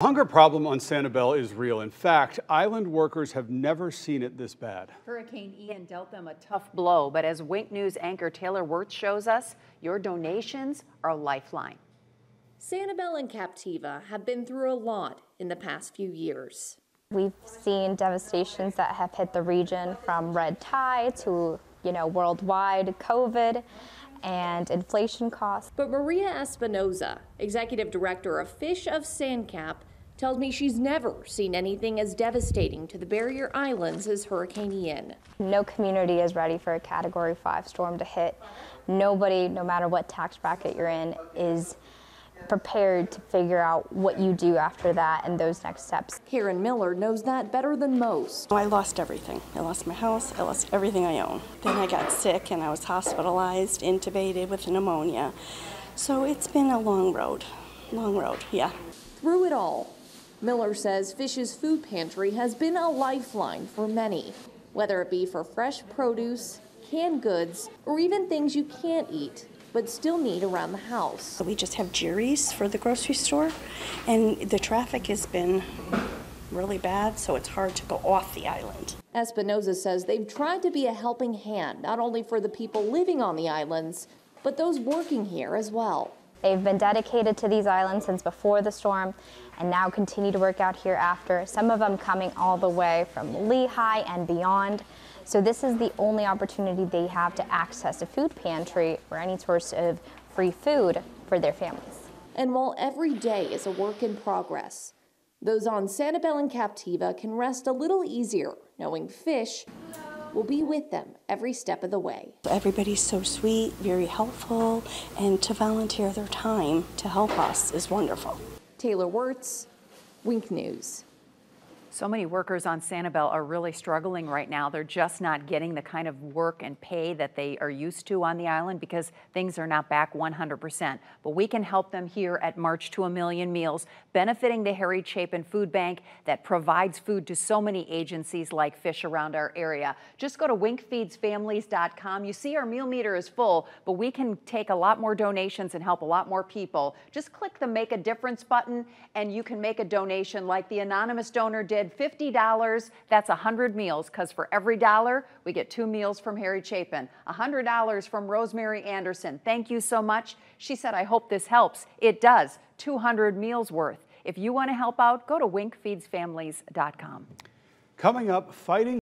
Hunger problem on Sanibel is real. In fact, island workers have never seen it this bad. Hurricane Ian dealt them a tough blow, but as Wink News anchor Taylor Wirtz shows us, your donations are a lifeline. Sanibel and Captiva have been through a lot in the past few years. We've seen devastations that have hit the region from red tide to, you know, worldwide COVID and inflation costs. But Maria Espinoza, executive director of Fish of SanCap, tells me she's never seen anything as devastating to the barrier islands as Hurricane Ian. No community is ready for a Category 5 storm to hit. Nobody, no matter what tax bracket you're in, is prepared to figure out what you do after that and those next steps. Karen Miller knows that better than most. I lost everything. I lost my house, I lost everything I own. Then I got sick and I was hospitalized, intubated with pneumonia. So it's been a long road, long road, yeah. Through it all, Miller says Fish's food pantry has been a lifeline for many, whether it be for fresh produce, canned goods, or even things you can't eat but still need around the house. We just have Jerry's for the grocery store, and the traffic has been really bad, so it's hard to go off the island. Espinoza says they've tried to be a helping hand, not only for the people living on the islands, but those working here as well. They've been dedicated to these islands since before the storm and now continue to work out here after, some of them coming all the way from Lehigh and beyond. So this is the only opportunity they have to access a food pantry or any source of free food for their families. And while every day is a work in progress, those on Sanibel and Captiva can rest a little easier knowing fish will be with them every step of the way. Everybody's so sweet, very helpful, and to volunteer their time to help us is wonderful. Taylor Wirtz, Wink News. So many workers on Sanibel are really struggling right now. They're just not getting the kind of work and pay that they are used to on the island because things are not back 100%. But we can help them here at March to a Million Meals, benefiting the Harry Chapin Food Bank that provides food to so many agencies like Fish around our area. Just go to winkfeedsfamilies.com. You see our meal meter is full, but we can take a lot more donations and help a lot more people. Just click the Make a Difference button and you can make a donation like the anonymous donor did $50, that's 100 meals, because for every dollar, we get two meals from Harry Chapin. $100 from Rosemary Anderson. Thank you so much. She said, I hope this helps. It does. 200 meals worth. If you want to help out, go to winkfeedsfamilies.com. Coming up, fighting